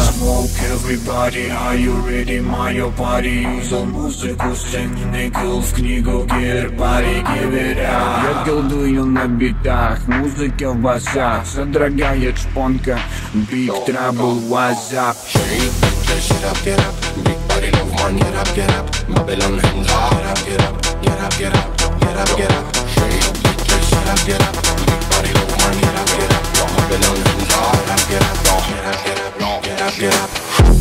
Музыка Smoke everybody, are you ready, моё пари Юзал музыку, стенный гол в книгу Гербари, give it up Я голдую на битах, музыка в басах Содрогает шпонка, big trouble, what's up Shake, shake, up, get up Big body, love, man, get up, get up Babylon, hinge, get up, get up Get up, get up, get up, get up Shake, shake, up, get up Big body, love, man, get up, get up Babylon, hinge, get up, get up Get up, get up get up.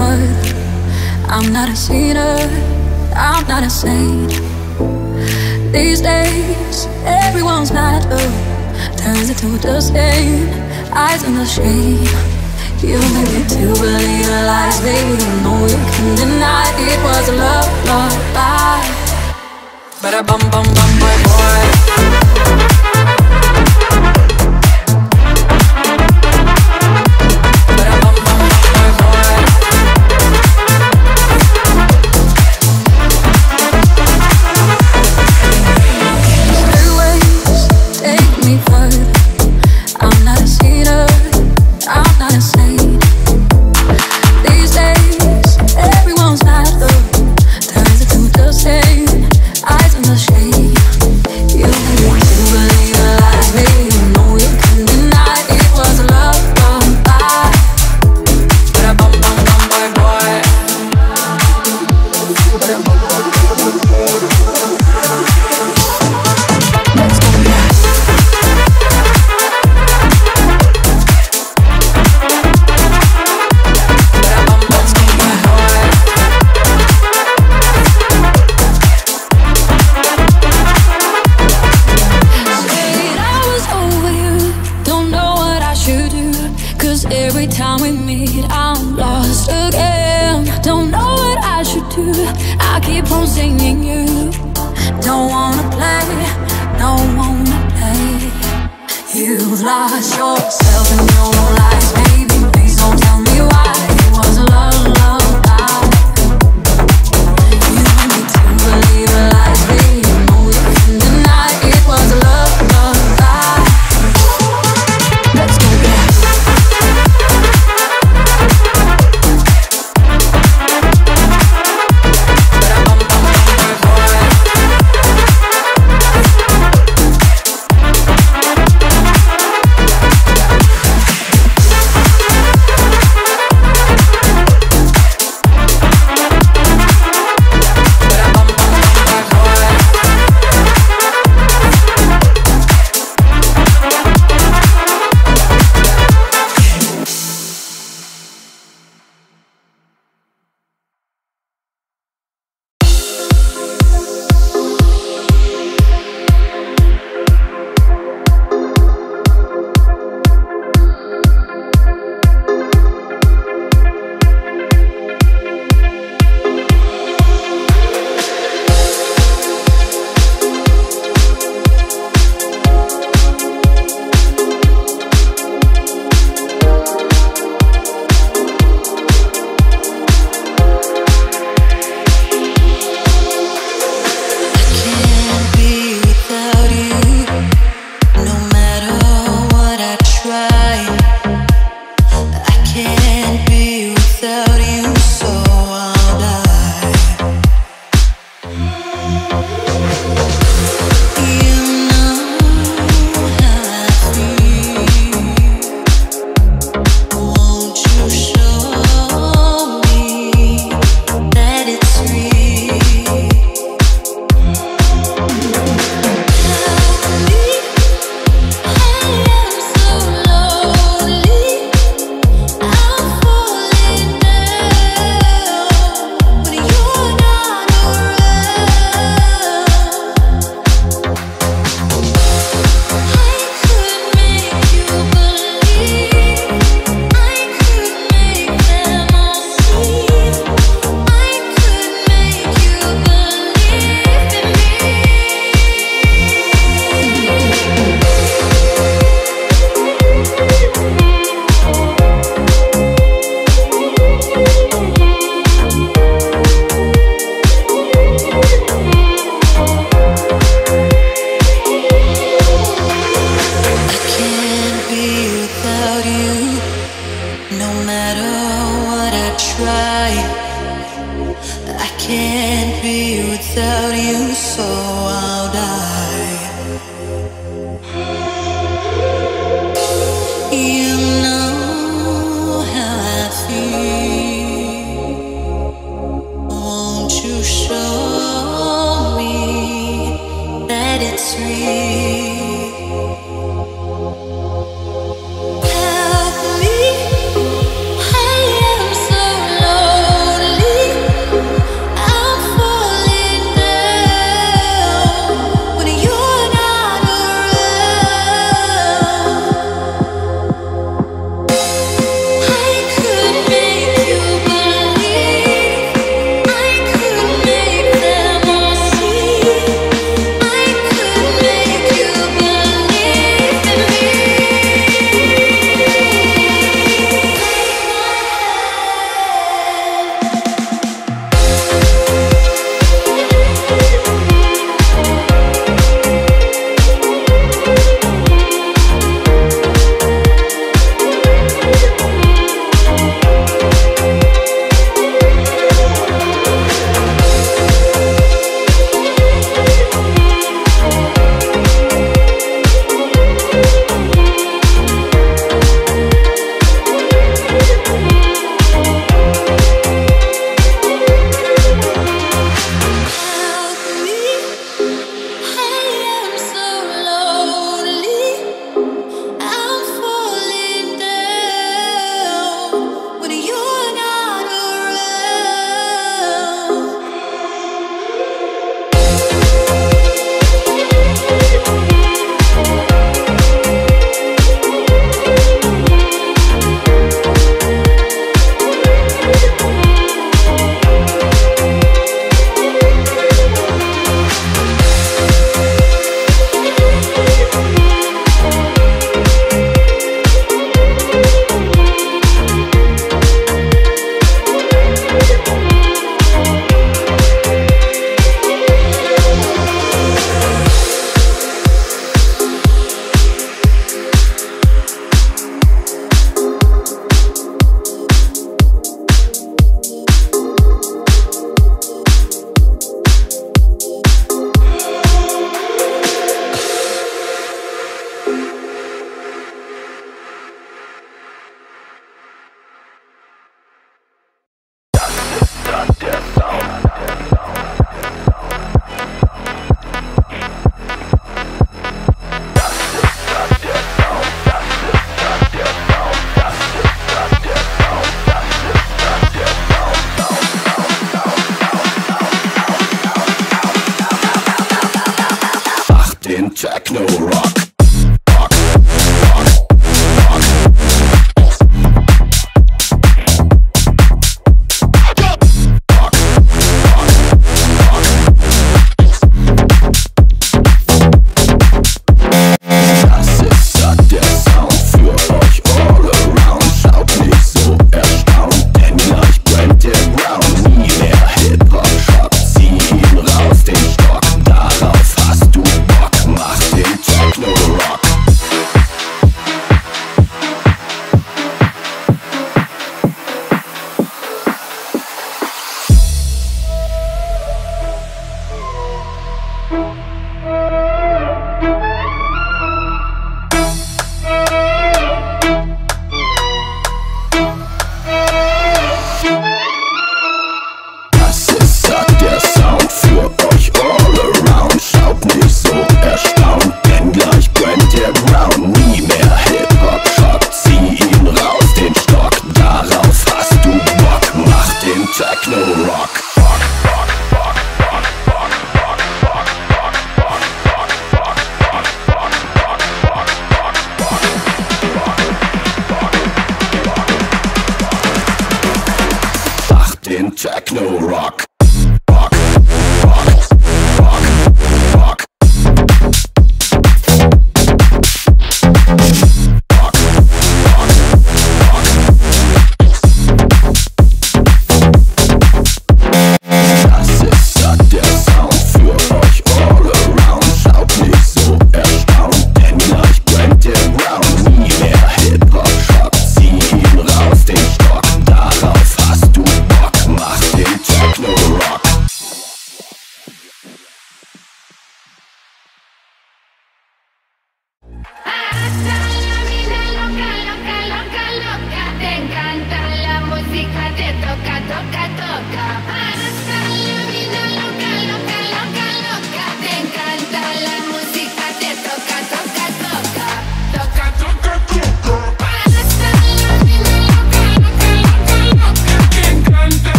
fuck I'm not a sinner, I'm not a saint These days, everyone's battle Turns into the same Eyes in the shade You make me to believe the lies Baby, you know you can deny It was a love, love, lie. But I bum, bum, bum, boy, boy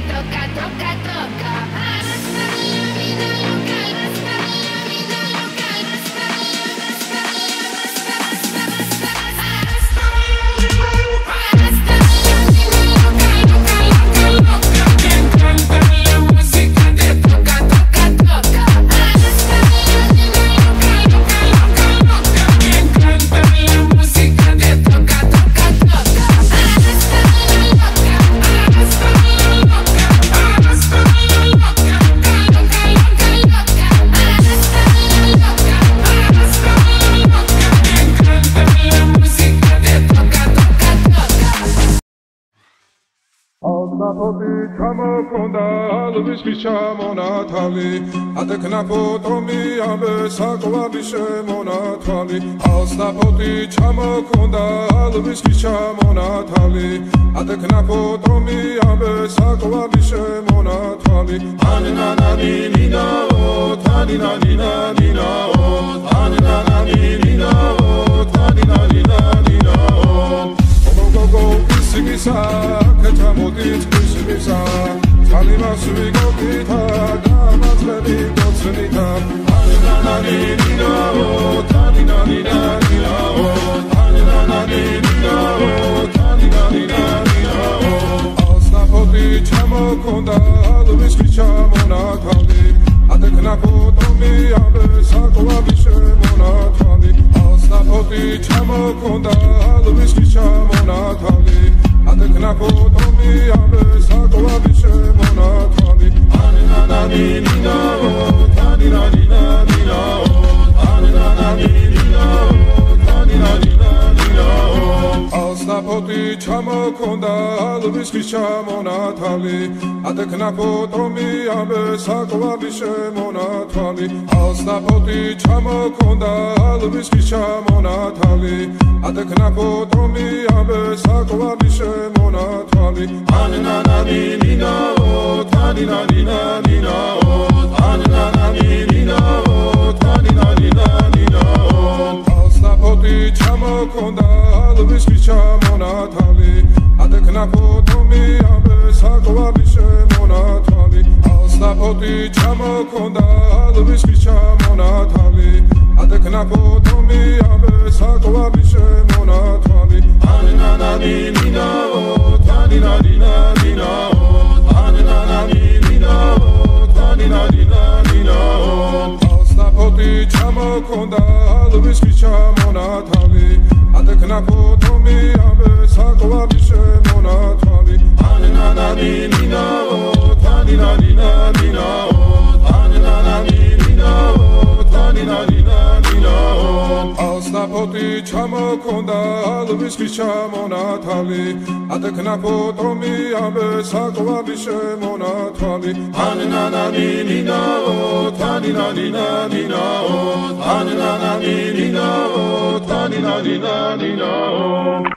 troca, troca, troca. ჩამონათალი. ატეკნა ფოტომი ამბე საკვალი შემონათალი. ალსტაფოტი ჩამოკონდა ალვის ჩამონათალი. ატეკნა ფოტომი ამბე საკვალი შემონათალი. ანინანანი ნინაო თანინანი ნანინაო ანინანანი ნინაო თანინანი ნანინაო გოგო ისიგისა ალიმას ვიგოქითა გამაძლები გოცნითა ანანანი ნინაო თანინანი ნანინაო ანანანი ნინაო თანინანი ნანინაო ასნაფოდი ჩამოკონდა ალვის ჩამონათალი ატეკნა ფოტომი ამბე საკვალი შემონათალი ასნაფოდი ჩამოკონდა ალვის ჩამონათალი ატეკნა ფოტომი ამბე საკვალი შემონათალი ანანანი ნინაო თანინანი ნანინაო ანანანი ნინაო თანინანი ნანინაო ასნაფოდი ჩამოკონდა ალვის ჩამონათალი მონათალი ატეკნა ფოტომი ამე საკვარი შემონათალი ალსა ფოტი ჩამოქონდა ალვის კი ჩამონათალი. ატეკნა ფოტომი ამე საკვარი შემონათალი. ანანანი ნინა თანი ნანი ნანი ანანანი ნინა თანი ნანი ნანი ალსა ფოტი ჩამოქონდა ალვის ჩამონათალი ატეკნა ფოტომი ამე საკვარი შემონათალი ალსა ფოტი ჩამოქონდა ალვის ჩამონათალი ატეკნა ფოტომი ამე საკვარი შემონათალი ანანანი ნინა თანი ნანი ნანი ანანანი ნინა თანი ნანი ჩამოქონდა ალვის კი ჩამონათალი ატეკნა ფოტომი ამე საკვარი შემონათალი. ანანანი ნინა თანი თანი ნანი ნანი ალსა ფოტი ჩამოქონდა ალვის კი ჩამონათალი. ატეკნა ფოტომი ამე საკვარი შემონათალი. ანანანი ნინა თანი ნანი ნანი ანანანი ნინა თანი ნანი ნანი